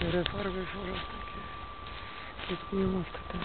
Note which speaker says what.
Speaker 1: Перефарбуєш раз таке. Тут не можна там.